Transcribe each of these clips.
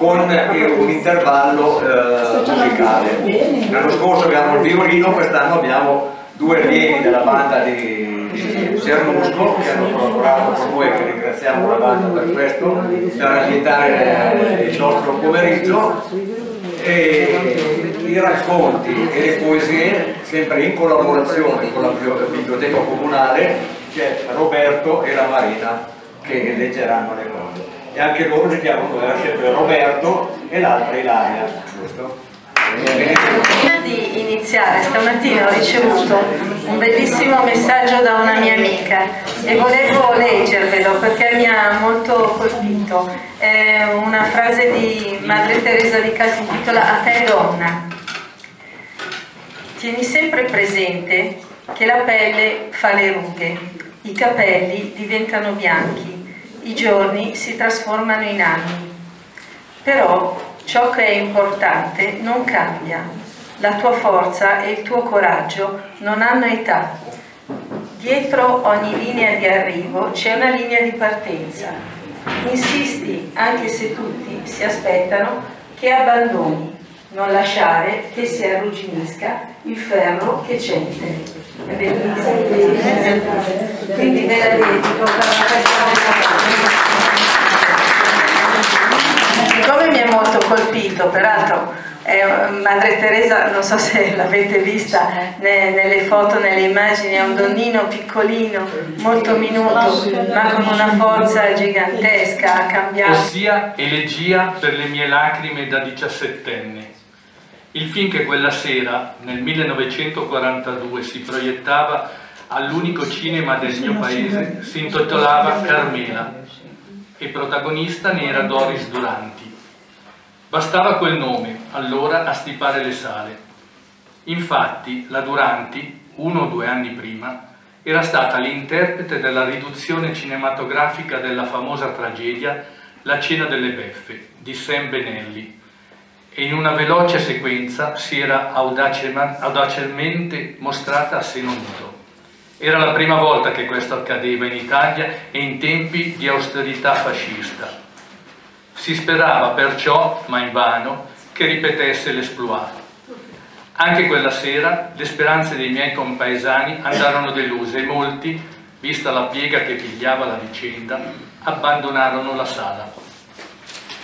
con un intervallo eh, musicale. L'anno scorso abbiamo il violino, quest'anno abbiamo due allievi della banda di, di Cernusco che hanno collaborato con noi, che ringraziamo la banda per questo, per ambientare il nostro pomeriggio. E i racconti e le poesie, sempre in collaborazione con la biblioteca comunale, c'è Roberto e la Marina che leggeranno le cose. E anche loro si chiamano sempre Roberto e l'altra Ilaria, giusto? Prima di iniziare, stamattina ho ricevuto un bellissimo messaggio da una mia amica e volevo leggervelo perché mi ha molto colpito. È una frase di Madre Teresa di Calcutta, intitola A te donna. Tieni sempre presente che la pelle fa le rughe, i capelli diventano bianchi, i giorni si trasformano in anni. Però Ciò che è importante non cambia. La tua forza e il tuo coraggio non hanno età. Dietro ogni linea di arrivo c'è una linea di partenza. Insisti anche se tutti si aspettano che abbandoni. Non lasciare che si arrugginisca il ferro che cente. È bellissimo. Quindi ve la dedico per la festa siccome mi è molto colpito, peraltro eh, Madre Teresa, non so se l'avete vista ne, nelle foto, nelle immagini, è un donnino piccolino, molto minuto, ma con una forza gigantesca, ha cambiato. Ossia elegia per le mie lacrime da diciassettenne. Il film che quella sera, nel 1942, si proiettava all'unico cinema del mio paese si intitolava Carmela e protagonista ne era Doris Duranti. Bastava quel nome, allora, a stipare le sale. Infatti, la Duranti, uno o due anni prima, era stata l'interprete della riduzione cinematografica della famosa tragedia La cena delle beffe di Sam Benelli e in una veloce sequenza si era audacemente mostrata a seno. Era la prima volta che questo accadeva in Italia e in tempi di austerità fascista si sperava perciò, ma invano, che ripetesse l'esploit. Anche quella sera le speranze dei miei compaesani andarono deluse e molti, vista la piega che pigliava la vicenda, abbandonarono la sala.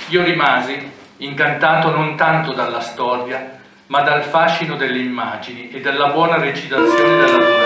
Io rimasi incantato non tanto dalla storia, ma dal fascino delle immagini e della buona recitazione della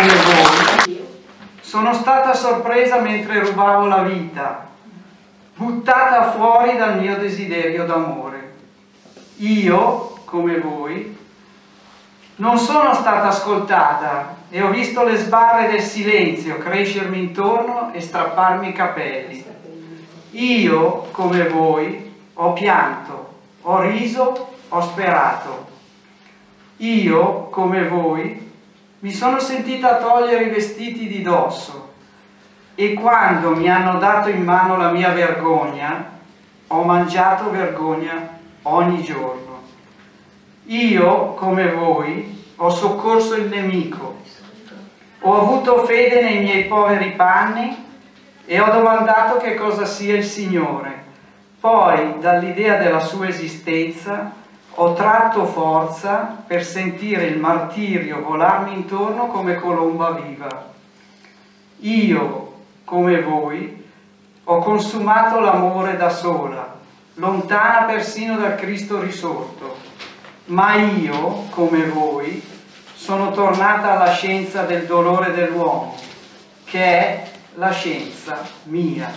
Durante. mentre rubavo la vita, buttata fuori dal mio desiderio d'amore. Io, come voi, non sono stata ascoltata e ho visto le sbarre del silenzio crescermi intorno e strapparmi i capelli. Io, come voi, ho pianto, ho riso, ho sperato. Io, come voi, mi sono sentita togliere i vestiti di dosso e quando mi hanno dato in mano la mia vergogna, ho mangiato vergogna ogni giorno. Io, come voi, ho soccorso il nemico, ho avuto fede nei miei poveri panni e ho domandato che cosa sia il Signore. Poi, dall'idea della sua esistenza, ho tratto forza per sentire il martirio volarmi intorno come colomba viva. Io, come voi, ho consumato l'amore da sola, lontana persino dal Cristo risorto, ma io, come voi, sono tornata alla scienza del dolore dell'uomo, che è la scienza mia.